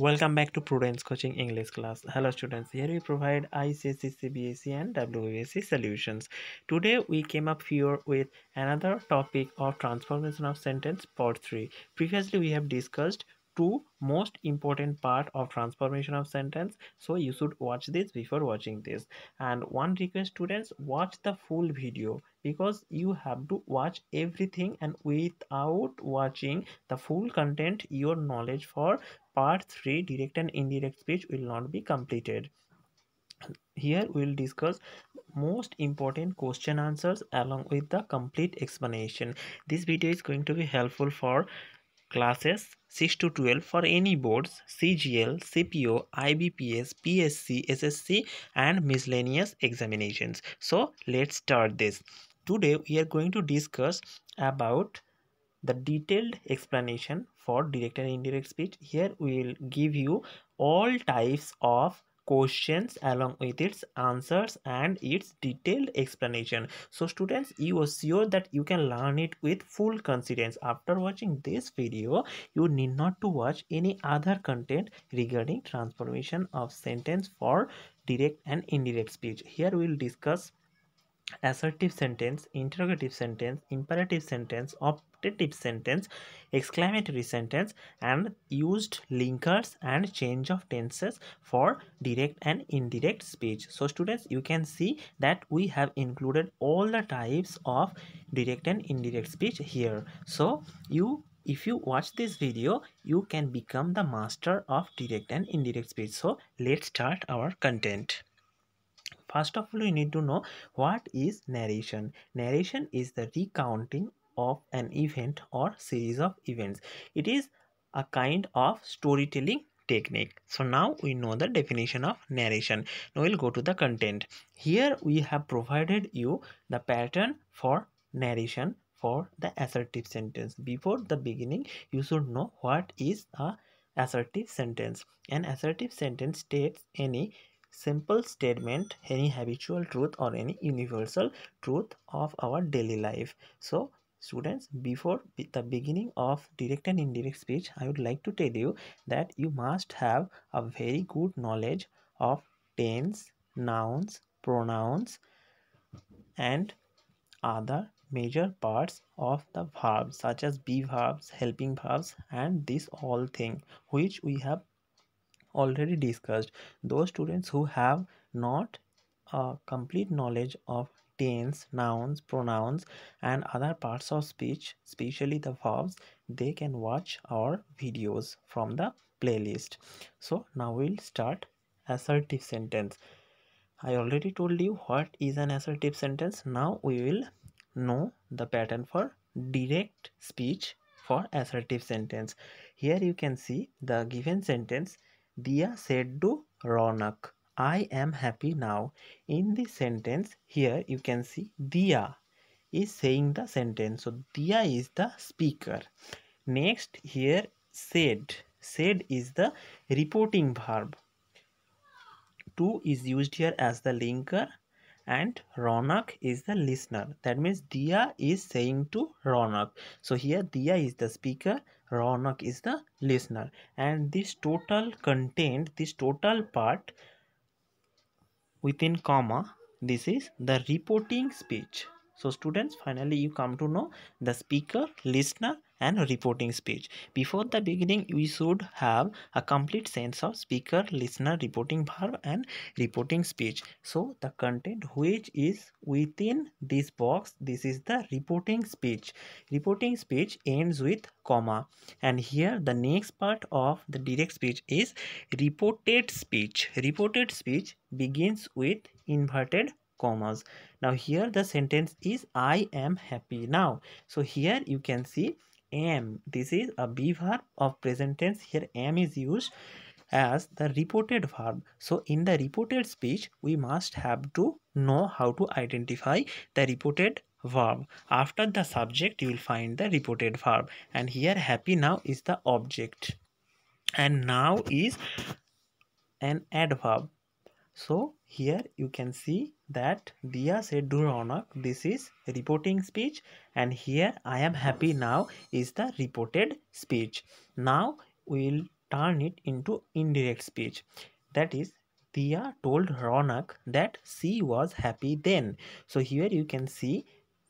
Welcome back to Prudence Coaching English class. Hello students, here we provide ICSE, CBSE and WBSE solutions. Today we came up here with another topic of transformation of sentence part 3. Previously we have discussed two most important part of transformation of sentence so you should watch this before watching this and one request students watch the full video because you have to watch everything and without watching the full content your knowledge for part 3 direct and indirect speech will not be completed here we will discuss most important question answers along with the complete explanation this video is going to be helpful for classes 6 to 12 for any boards CGL, CPO, IBPS, PSC, SSC and miscellaneous examinations. So let's start this. Today we are going to discuss about the detailed explanation for direct and indirect speech. Here we will give you all types of questions along with its answers and its detailed explanation. So students you are sure that you can learn it with full confidence. After watching this video you need not to watch any other content regarding transformation of sentence for direct and indirect speech. Here we will discuss assertive sentence interrogative sentence imperative sentence optative sentence exclamatory sentence and used linkers and change of tenses for direct and indirect speech. So students you can see that we have included all the types of direct and indirect speech here. So you if you watch this video you can become the master of direct and indirect speech. So let's start our content first of all you need to know what is narration. Narration is the recounting of an event or series of events. It is a kind of storytelling technique. So now we know the definition of narration. Now we'll go to the content. Here we have provided you the pattern for narration for the assertive sentence. Before the beginning you should know what is a assertive sentence. An assertive sentence states any simple statement any habitual truth or any universal truth of our daily life. So students before the beginning of direct and indirect speech i would like to tell you that you must have a very good knowledge of tense nouns pronouns and other major parts of the verbs such as be verbs helping verbs and this all thing which we have already discussed those students who have not a complete knowledge of tense nouns pronouns and other parts of speech especially the verbs they can watch our videos from the playlist. So now we'll start assertive sentence. I already told you what is an assertive sentence. Now we will know the pattern for direct speech for assertive sentence. Here you can see the given sentence Dia said to Ronak, I am happy now. In this sentence, here you can see Dia is saying the sentence. So, Dia is the speaker. Next, here said. Said is the reporting verb. To is used here as the linker and Ronak is the listener. That means Dia is saying to Ronak. So here Dia is the speaker, Ronak is the listener. And this total contained this total part within comma, this is the reporting speech. So students, finally you come to know the speaker, listener and reporting speech. Before the beginning, we should have a complete sense of speaker, listener, reporting verb and reporting speech. So the content which is within this box, this is the reporting speech. Reporting speech ends with comma and here the next part of the direct speech is reported speech. Reported speech begins with inverted commas now here the sentence is i am happy now so here you can see am. This is a be verb of present tense. Here am is used as the reported verb. So in the reported speech we must have to know how to identify the reported verb. After the subject you will find the reported verb. And here happy now is the object. And now is an adverb. So here you can see that Dia said to Ronak, this is reporting speech. And here I am happy now is the reported speech. Now we will turn it into indirect speech. That is Dia told Ronak that she was happy then. So here you can see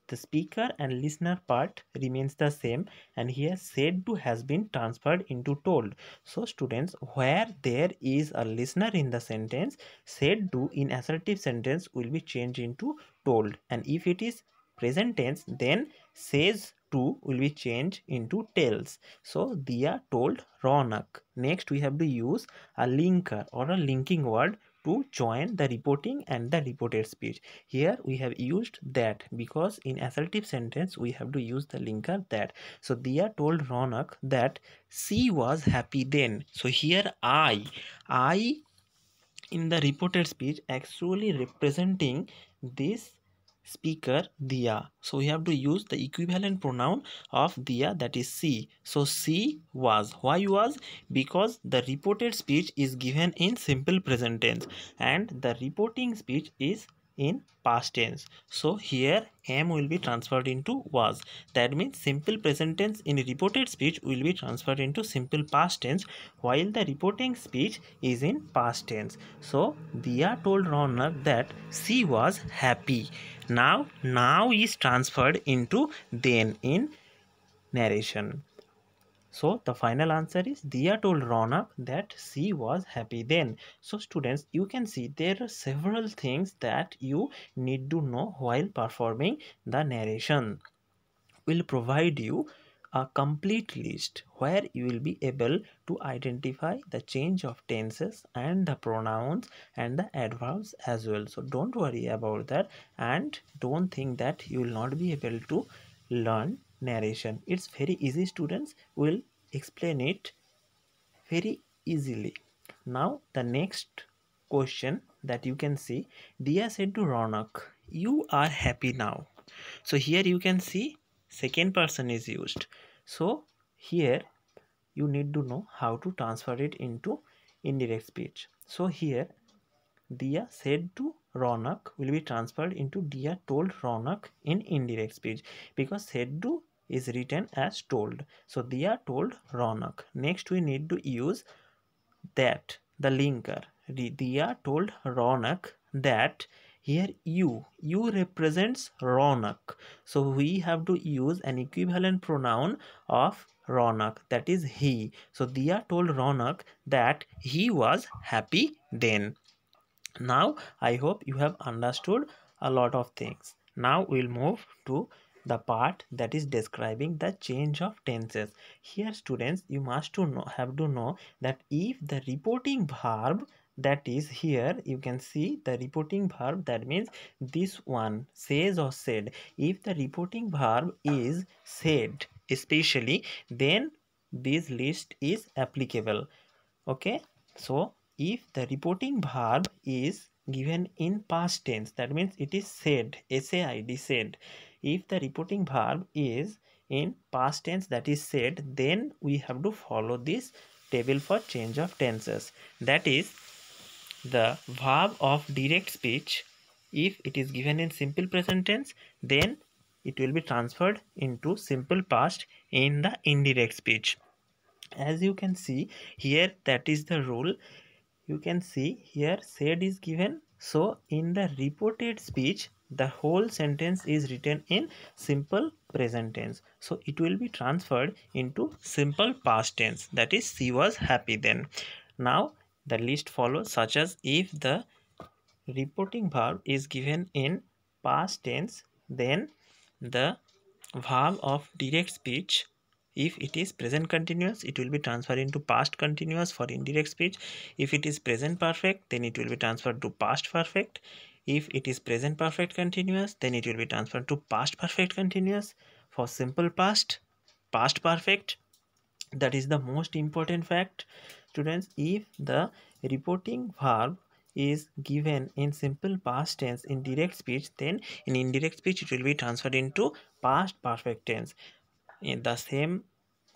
the speaker and listener part remains the same and here said to has been transferred into told. So students where there is a listener in the sentence said to in assertive sentence will be changed into told. And if it is present tense then says to will be changed into tells. So Dia told Ronak next we have to use a linker or a linking word to join the reporting and the reported speech. Here we have used that because in assertive sentence we have to use the linker that. So Dia told Ronak that she was happy then. So here I I in the reported speech actually representing this speaker Dia. So we have to use the equivalent pronoun of Dia that is she. So she was. Why was? Because the reported speech is given in simple present tense and the reporting speech is in past tense so here am will be transferred into was that means simple present tense in reported speech will be transferred into simple past tense while the reporting speech is in past tense so Dia told Ronak that she was happy now now is transferred into then in narration so the final answer is Dia told Ronak that she was happy then. So students, you can see there are several things that you need to know while performing the narration. Will provide you a complete list where you will be able to identify the change of tenses and the pronouns and the adverbs as well. So don't worry about that and don't think that you will not be able to learn narration. It's very easy. Students will explain it very easily. Now the next question that you can see. Dia said to ronak you are happy now. So here you can see second person is used so here you need to know how to transfer it into indirect speech so here dia said to ronak will be transferred into dia told ronak in indirect speech because said to is written as told. So Dia told Ronak. Next we need to use that the linker. Dia told Ronak that here you you represents Ronak. So we have to use an equivalent pronoun of Ronak that is he. So Dia told Ronak that he was happy then. Now I hope you have understood a lot of things. Now we'll move to the part that is describing the change of tenses here students you must to know have to know that if the reporting verb that is here you can see the reporting verb. That means this one says or said. If the reporting verb is said especially then this list is applicable. Okay? So if the reporting verb is given in past tense that means it is said said said. If the reporting verb is in past tense that is said then we have to follow this table for change of tenses. That is the verb of direct speech if it is given in simple present tense then it will be transferred into simple past in the indirect speech. As you can see here that is the rule. You can see here said is given. So in the reported speech the whole sentence is written in simple present tense. So it will be transferred into simple past tense. That is she was happy then. Now the list follows such as if the reporting verb is given in past tense then the verb of direct speech if it is present continuous it will be transferred into past continuous for indirect speech. If it is present perfect then it will be transferred to past perfect. If it is present perfect continuous then it will be transferred to past perfect continuous. For simple past past perfect that is the most important fact students if the reporting verb is given in simple past tense in direct speech then in indirect speech it will be transferred into past perfect tense. In the same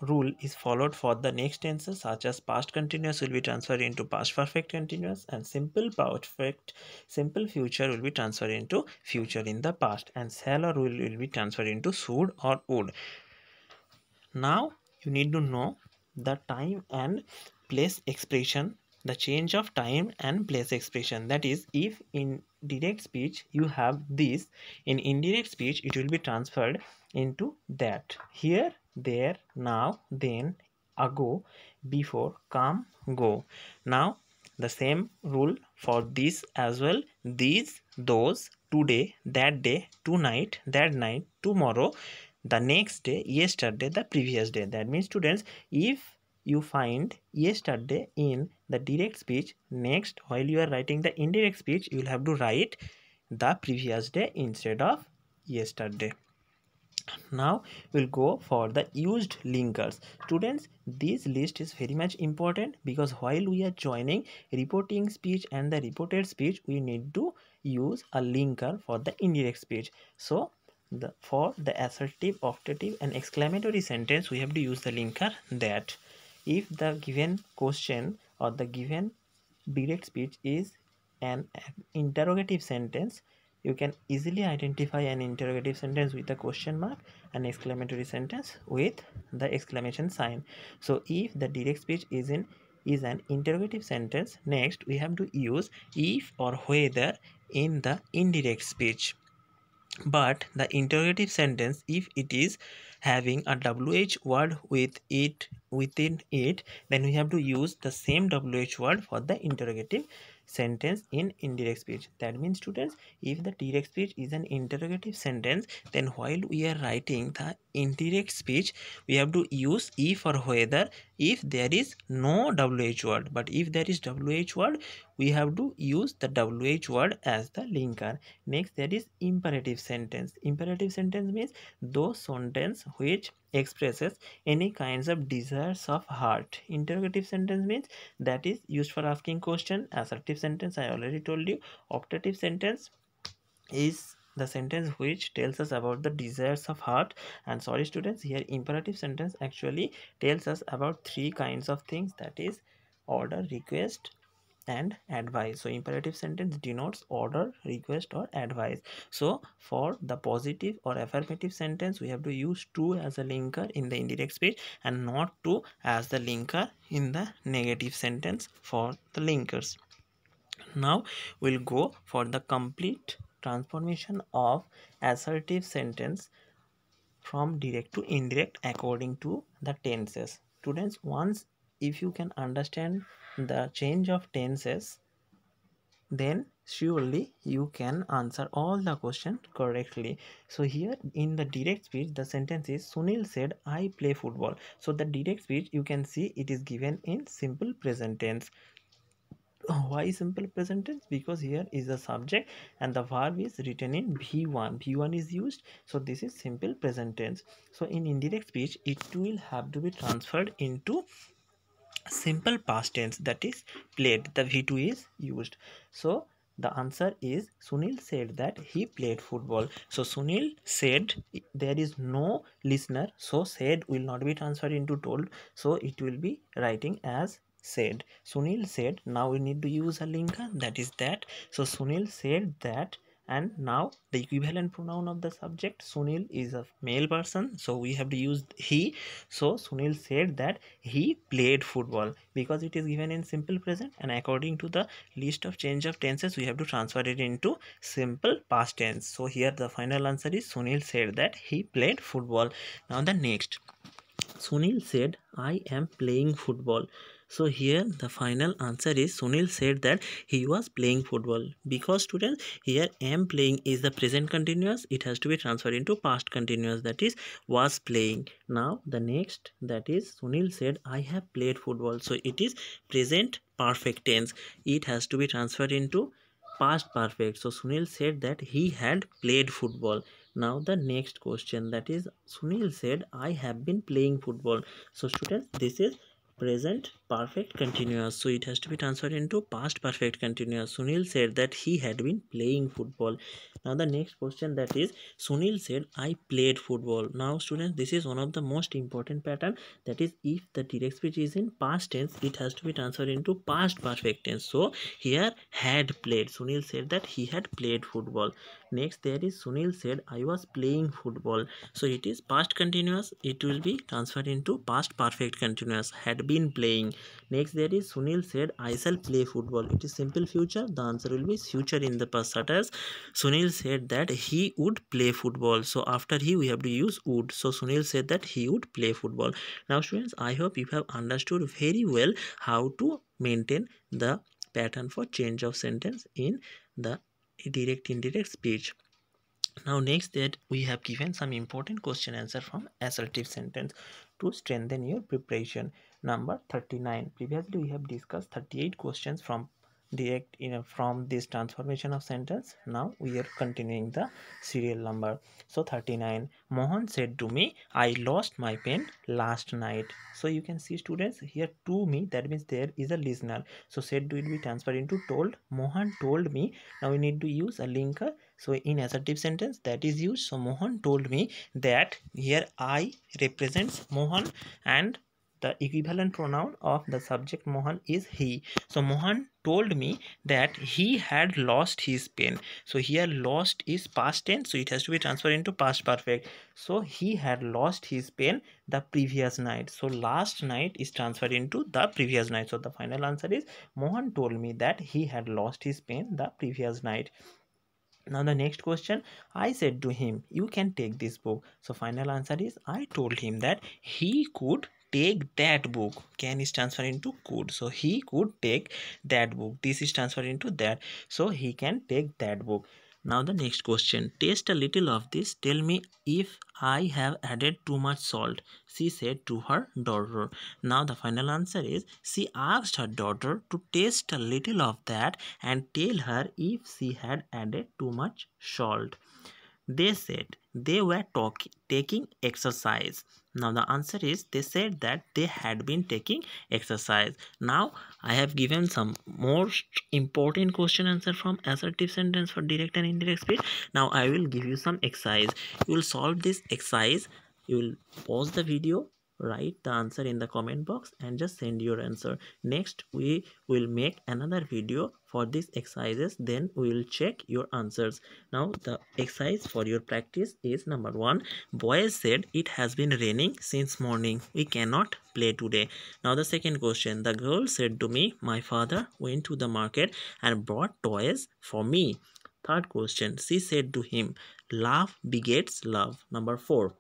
rule is followed for the next tenses such as past continuous will be transferred into past perfect continuous and simple perfect simple future will be transferred into future in the past and shall or will, will be transferred into should or would. Now you need to know the time and place expression the change of time and place expression. That is if in direct speech you have this in indirect speech it will be transferred into that. Here there now then ago before come go. Now the same rule for this as well. These those today that day tonight that night tomorrow the next day yesterday the previous day. That means students if you find yesterday in the direct speech. Next while you are writing the indirect speech you will have to write the previous day instead of yesterday. Now we'll go for the used linkers. Students this list is very much important because while we are joining reporting speech and the reported speech we need to use a linker for the indirect speech. So the for the assertive optative and exclamatory sentence we have to use the linker that if the given question or the given direct speech is an interrogative sentence you can easily identify an interrogative sentence with a question mark an exclamatory sentence with the exclamation sign. So if the direct speech is in is an interrogative sentence next we have to use if or whether in the indirect speech but the interrogative sentence if it is having a wh word with it within it then we have to use the same wh word for the interrogative sentence in indirect speech. That means students if the direct speech is an interrogative sentence then while we are writing the indirect speech we have to use if or whether if there is no wh word. But if there is wh word we have to use the wh word as the linker. Next there is imperative sentence. Imperative sentence means those sentence which expresses any kinds of desires of heart. Interrogative sentence means that is used for asking question. Assertive sentence i already told you. Optative sentence is the sentence which tells us about the desires of heart. And sorry students here imperative sentence actually tells us about three kinds of things. That is order request and advice. So imperative sentence denotes order request or advice. So for the positive or affirmative sentence we have to use to as a linker in the indirect speech and not to as the linker in the negative sentence for the linkers. Now we'll go for the complete transformation of assertive sentence from direct to indirect according to the tenses. Students once if you can understand the change of tenses then surely you can answer all the question correctly. So here in the direct speech the sentence is sunil said i play football. So the direct speech you can see it is given in simple present tense why simple present tense because here is the subject and the verb is written in v1 v1 is used. So this is simple present tense so in indirect speech it will have to be transferred into simple past tense that is played. The v2 is used. So the answer is sunil said that he played football. So sunil said there is no listener. So said will not be transferred into told. So it will be writing as said sunil said now we need to use a linker. That is that. So sunil said that and now the equivalent pronoun of the subject sunil is a male person so we have to use he. So sunil said that he played football because it is given in simple present and according to the list of change of tenses we have to transfer it into simple past tense. So here the final answer is sunil said that he played football. Now the next. Sunil said i am playing football so here the final answer is Sunil said that he was playing football. Because students here am playing is the present continuous. It has to be transferred into past continuous. That is was playing. Now the next that is Sunil said I have played football. So it is present perfect tense. It has to be transferred into past perfect. So Sunil said that he had played football. Now the next question that is Sunil said I have been playing football. So students this is present perfect continuous. So it has to be transferred into past perfect continuous. Sunil said that he had been playing football. Now the next question that is sunil said i played football. Now students this is one of the most important pattern. That is if the direct speech is in past tense it has to be transferred into past perfect tense. So here had played. Sunil said that he had played football next there is sunil said i was playing football. So it is past continuous. It will be transferred into past perfect continuous. Had been playing. Next there is sunil said i shall play football. It is simple future. The answer will be future in the past such sunil said that he would play football. So after he we have to use would. So sunil said that he would play football. Now students i hope you have understood very well how to maintain the pattern for change of sentence in the direct indirect speech. Now next that we have given some important question answer from assertive sentence to strengthen your preparation. Number 39 previously we have discussed 38 questions from direct you know from this transformation of sentence. Now we are continuing the serial number. So 39 mohan said to me i lost my pen last night. So you can see students here to me that means there is a listener. So said will be transferred into told? Mohan told me now we need to use a linker. So in assertive sentence that is used. So mohan told me that here i represents mohan and the equivalent pronoun of the subject mohan is he. So mohan told me that he had lost his pen. So here lost is past tense. So it has to be transferred into past perfect. So he had lost his pen the previous night. So last night is transferred into the previous night. So the final answer is mohan told me that he had lost his pen the previous night. Now the next question i said to him you can take this book. So final answer is i told him that he could take that book. Can is transferred into could. So he could take that book. This is transferred into that. So he can take that book. Now the next question. Taste a little of this. Tell me if i have added too much salt she said to her daughter. Now the final answer is she asked her daughter to taste a little of that and tell her if she had added too much salt they said they were talk- taking exercise. Now the answer is they said that they had been taking exercise. Now i have given some most important question answer from assertive sentence for direct and indirect speech now i will give you some exercise. You will solve this exercise. You will pause the video write the answer in the comment box and just send your answer. Next we will make another video for these exercises. Then we will check your answers. Now the exercise for your practice is number one. Boys said it has been raining since morning. We cannot play today. Now the second question. The girl said to me my father went to the market and brought toys for me. Third question. She said to him love begets love. Number four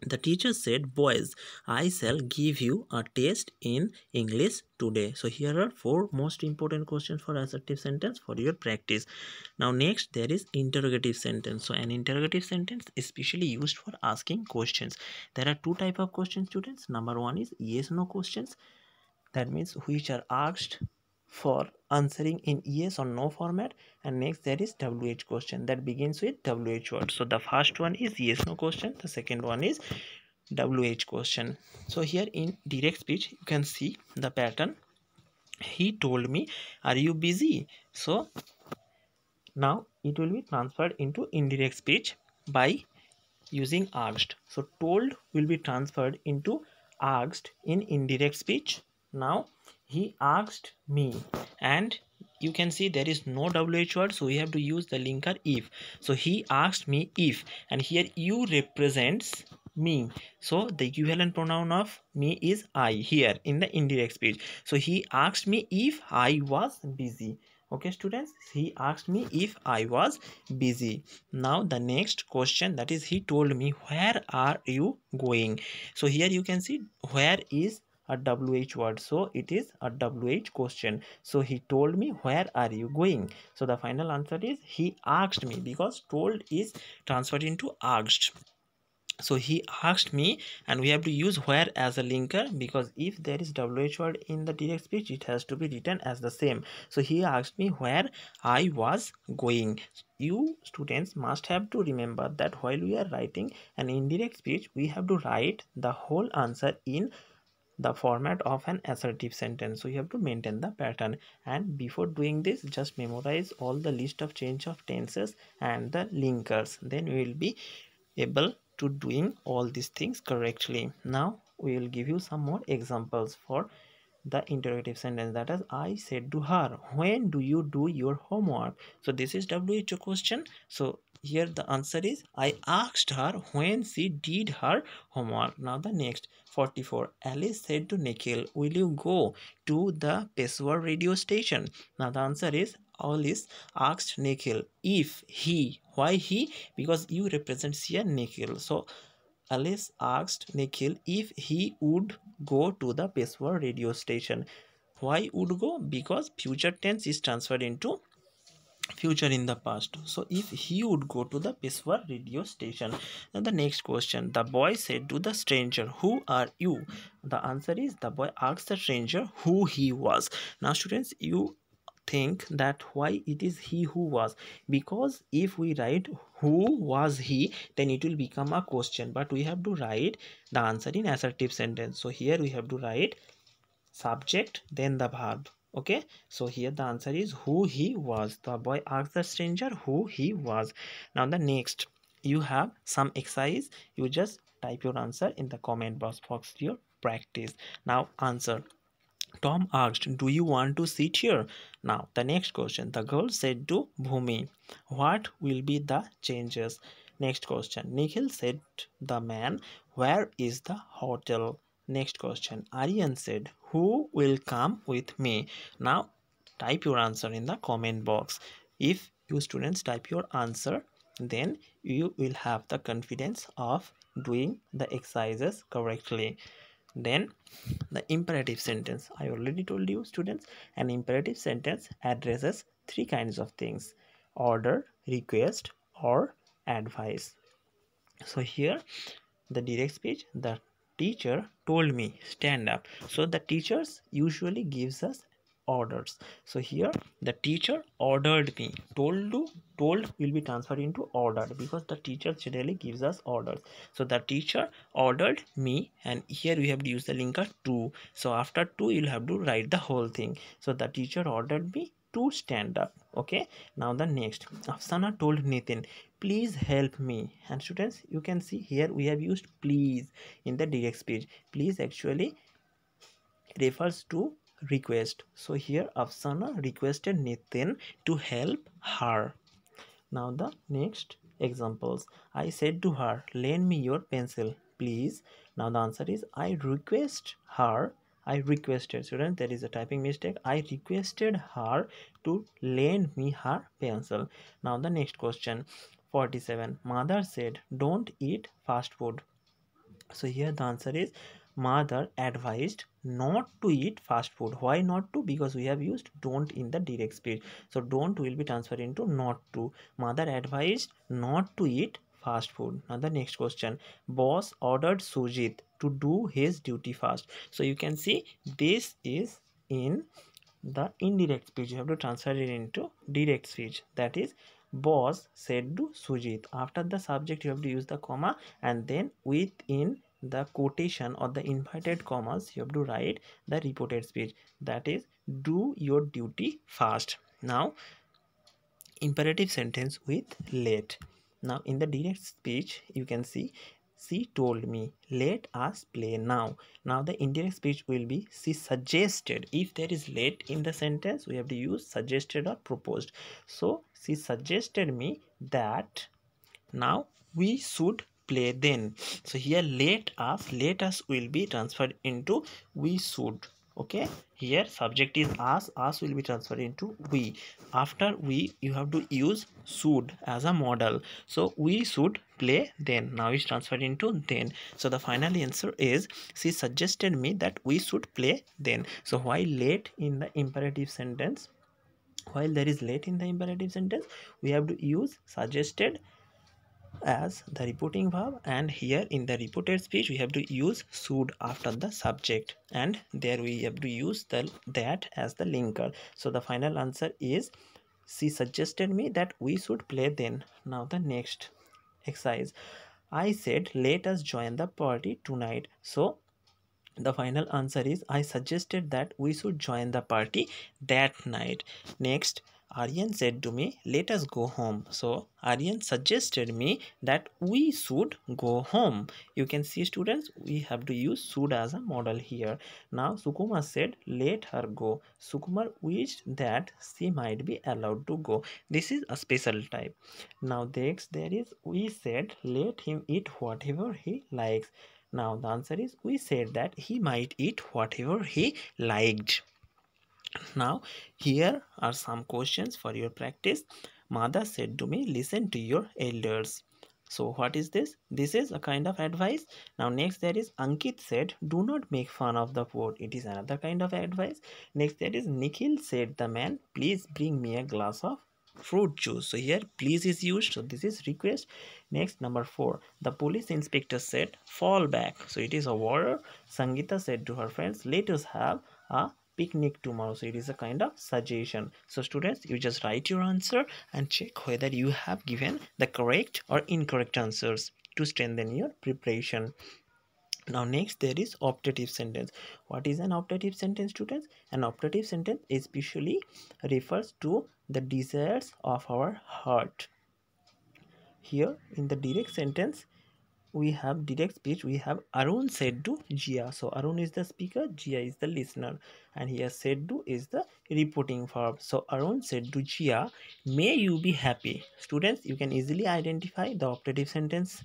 the teacher said, Boys, I shall give you a test in English today. So here are four most important questions for assertive sentence for your practice. Now next there is interrogative sentence. So an interrogative sentence is specially used for asking questions. There are two type of questions students. Number one is yes no questions. That means which are asked for answering in yes or no format and next there is wh question that begins with wh word. So the first one is yes no question. The second one is wh question. So here in direct speech you can see the pattern. He told me are you busy? So now it will be transferred into indirect speech by using asked. So told will be transferred into asked in indirect speech. Now he asked me. And you can see there is no wh word so we have to use the linker if. So he asked me if and here you represents me. So the equivalent pronoun of me is i here in the indirect speech. So he asked me if i was busy. Okay students he asked me if i was busy. Now the next question that is he told me where are you going? So here you can see where is a wh word. So it is a wh question. So he told me where are you going? So the final answer is he asked me because told is transferred into asked. So he asked me and we have to use where as a linker because if there is wh word in the direct speech it has to be written as the same. So he asked me where i was going? You students must have to remember that while we are writing an indirect speech we have to write the whole answer in the format of an assertive sentence. So you have to maintain the pattern. And before doing this just memorize all the list of change of tenses and the linkers. Then we will be able to doing all these things correctly. Now we will give you some more examples for the interrogative sentence. That is i said to her when do you do your homework? So this is wh question. So here the answer is i asked her when she did her homework. Now the next 44 alice said to nikhil will you go to the peshawar radio station? Now the answer is alice asked nikhil if he why he? Because you represents here nikhil. So alice asked nikhil if he would go to the peshawar radio station. Why would go? Because future tense is transferred into future in the past. So if he would go to the Peshawar radio station. Then the next question. The boy said to the stranger who are you? The answer is the boy asked the stranger who he was. Now students you think that why it is he who was? Because if we write who was he then it will become a question. But we have to write the answer in assertive sentence. So here we have to write subject then the verb okay so here the answer is who he was the boy asked the stranger who he was now the next you have some exercise you just type your answer in the comment box box your practice now answer Tom asked, Do you want to sit here? Now, the next question. The girl said to Bhumi, What will be the changes? Next question. Nikhil said the man, Where is the hotel? Next question. Aryan said, Who will come with me? Now type your answer in the comment box. If you students type your answer, then you will have the confidence of doing the exercises correctly. Then the imperative sentence. I already told you students, an imperative sentence addresses three kinds of things. Order, request or advice. So here the direct speech, the teacher told me stand up. So the teachers usually gives us orders. So here the teacher ordered me told to told will be transferred into ordered because the teacher generally gives us orders. So the teacher ordered me and here we have to use the linker to so after to you'll have to write the whole thing. So the teacher ordered me to stand up okay? Now the next afsana told nathan please help me. And students you can see here we have used please in the direct speech please actually refers to request. So here afsana requested nathan to help her. Now the next examples. I said to her lend me your pencil please now the answer is i request her I requested student there is a typing mistake. I requested her to lend me her pencil. Now the next question 47 mother said don't eat fast food. So here the answer is mother advised not to eat fast food. Why not to? Because we have used don't in the direct speech so don't will be transferred into not to. Mother advised not to eat fast food. Now the next question. Boss ordered sujit to do his duty fast. So you can see this is in the indirect speech you have to transfer it into direct speech that is boss said to sujit. After the subject you have to use the comma and then within the quotation or the inverted commas you have to write the reported speech. That is do your duty fast. Now imperative sentence with let now in the direct speech you can see she told me let us play now now the indirect speech will be she suggested. If there is let in the sentence we have to use suggested or proposed. So she suggested me that now we should play then. So here let us let us will be transferred into we should okay here subject is us us will be transferred into we. After we you have to use should as a model. So we should play then. Now is transferred into then. So the final answer is she suggested me that we should play then. So why late in the imperative sentence while there is late in the imperative sentence we have to use suggested as the reporting verb and here in the reported speech we have to use should after the subject and there we have to use the that as the linker. So the final answer is she suggested me that we should play then. Now the next exercise. I said let us join the party tonight. So the final answer is i suggested that we should join the party that night. Next Aryan said to me, Let us go home. So Aryan suggested me that we should go home. You can see students, we have to use should as a model here. Now Sukumar said, Let her go. Sukumar wished that she might be allowed to go. This is a special type. Now next there is we said, Let him eat whatever he likes. Now the answer is we said that he might eat whatever he liked now here are some questions for your practice. Mother said to me listen to your elders. So what is this? This is a kind of advice. Now next there is ankit said do not make fun of the poor. It is another kind of advice. Next there is nikhil said the man please bring me a glass of fruit juice. So here please is used. So this is request. Next number four. The police inspector said fall back. So it is a order sangita said to her friends let us have a picnic tomorrow. So it is a kind of suggestion. So students you just write your answer and check whether you have given the correct or incorrect answers to strengthen your preparation. Now next there is optative sentence. What is an optative sentence students? An optative sentence especially refers to the desires of our heart. Here in the direct sentence we have direct speech we have arun said to jia. So arun is the speaker jia is the listener. And here said to is the reporting verb so arun said to jia may you be happy? Students you can easily identify the optative sentence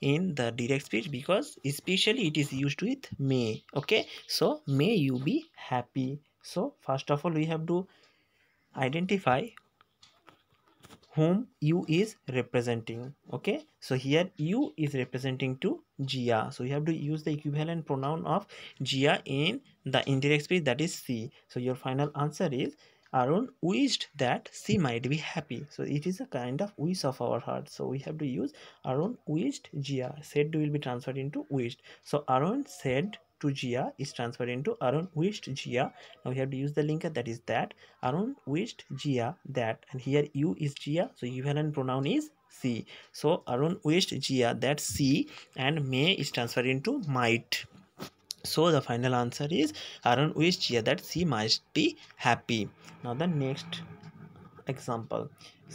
in the direct speech because especially it is used with may okay? So may you be happy. So first of all we have to identify whom you is representing okay so here you is representing to Jia so you have to use the equivalent pronoun of Jia in the indirect speech that is she so your final answer is Arun wished that she might be happy. So it is a kind of wish of our heart. So we have to use Arun wished Jia. Said will be transferred into wished. So Arun said to Jia is transferred into Arun wished Jia. Now we have to use the linker that is that. Arun wished Jia that. And here you is Jia. So equivalent pronoun is she. So Arun wished Jia that she and may is transferred into might. So the final answer is Arun wished Jia that she must be happy. Now the next example.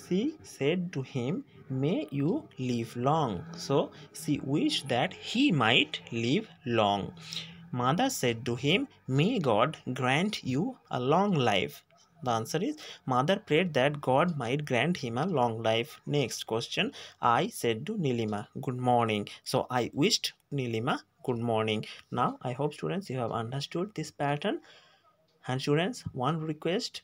She said to him, May you live long. So she wished that he might live long. Mother said to him, May God grant you a long life. The answer is Mother prayed that God might grant him a long life. Next question. I said to Nilima, Good morning. So I wished Nilima good morning. Now I hope students you have understood this pattern. And students, one request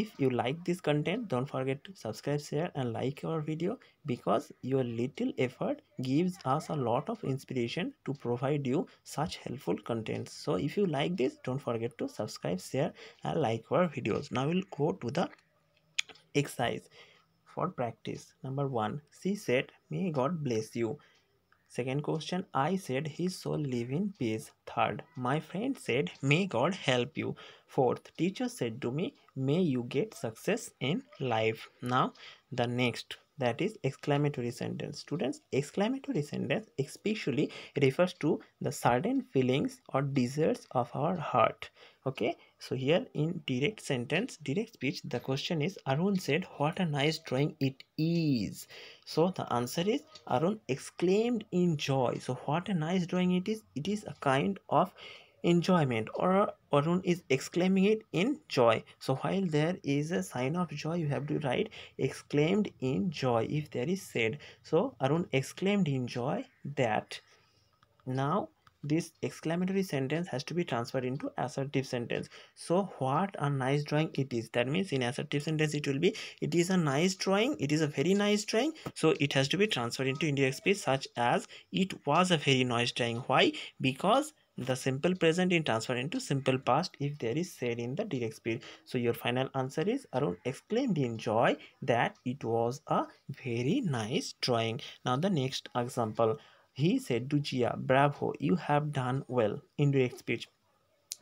if you like this content don't forget to subscribe share and like our video because your little effort gives us a lot of inspiration to provide you such helpful content so if you like this don't forget to subscribe share and like our videos now we'll go to the exercise for practice number one she said may god bless you Second question, I said his soul live in peace. Third, my friend said, may God help you. Fourth, teacher said to me, may you get success in life. Now, the next that is exclamatory sentence. Students exclamatory sentence especially refers to the sudden feelings or desires of our heart. Okay? So here in direct sentence direct speech the question is arun said what a nice drawing it is. So the answer is arun exclaimed in joy. So what a nice drawing it is. It is a kind of enjoyment or Arun is exclaiming it in joy. So while there is a sign of joy, you have to write exclaimed in joy if there is said. So Arun exclaimed in joy that. Now this exclamatory sentence has to be transferred into assertive sentence so what a nice drawing it is that means in assertive sentence it will be it is a nice drawing it is a very nice drawing so it has to be transferred into indirect speech such as it was a very nice drawing why because the simple present in transfer into simple past if there is said in the direct speech so your final answer is arun exclaimed in joy that it was a very nice drawing now the next example he said to Jia, Bravo, you have done well. in Indirect speech.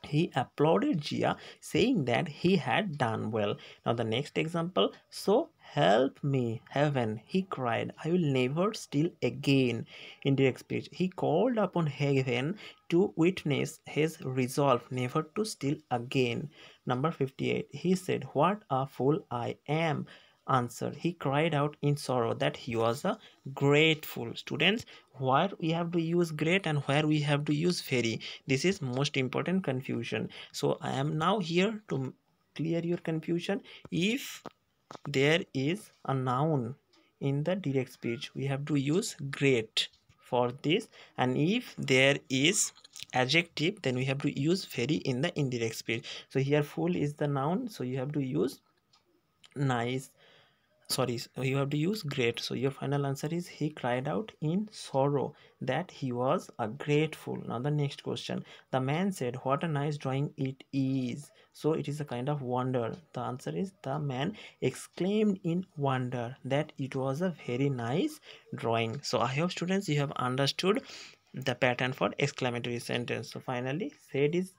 He applauded Jia, saying that he had done well. Now, the next example so help me, heaven, he cried, I will never steal again. In direct speech, he called upon heaven to witness his resolve never to steal again. Number 58, he said, What a fool I am answered he cried out in sorrow that he was a grateful students where we have to use great and where we have to use very? This is most important confusion. So i am now here to clear your confusion. If there is a noun in the direct speech we have to use great for this. And if there is adjective then we have to use very in the indirect speech. So here full is the noun. So you have to use nice sorry you have to use great. So your final answer is he cried out in sorrow that he was a grateful now the next question. The man said what a nice drawing it is. So it is a kind of wonder. The answer is the man exclaimed in wonder that it was a very nice drawing. So i hope students you have understood the pattern for exclamatory sentence. So finally said is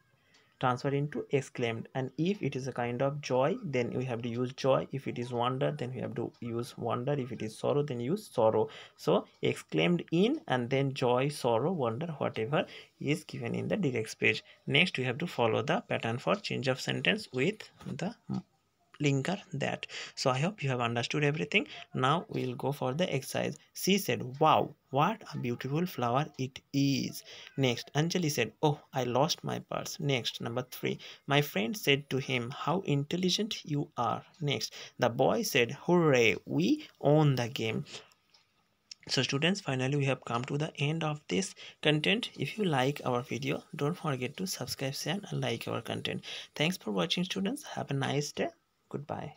transferred into exclaimed. And if it is a kind of joy then we have to use joy. If it is wonder then we have to use wonder. If it is sorrow then use sorrow. So exclaimed in and then joy sorrow wonder whatever is given in the direct speech next we have to follow the pattern for change of sentence with the linker that. So i hope you have understood everything. Now we'll go for the exercise. She said wow what a beautiful flower it is. Next anjali said oh i lost my purse. Next number three. My friend said to him how intelligent you are. Next the boy said hooray we own the game. So students finally we have come to the end of this content. If you like our video don't forget to subscribe share and like our content. Thanks for watching students. Have a nice day Goodbye.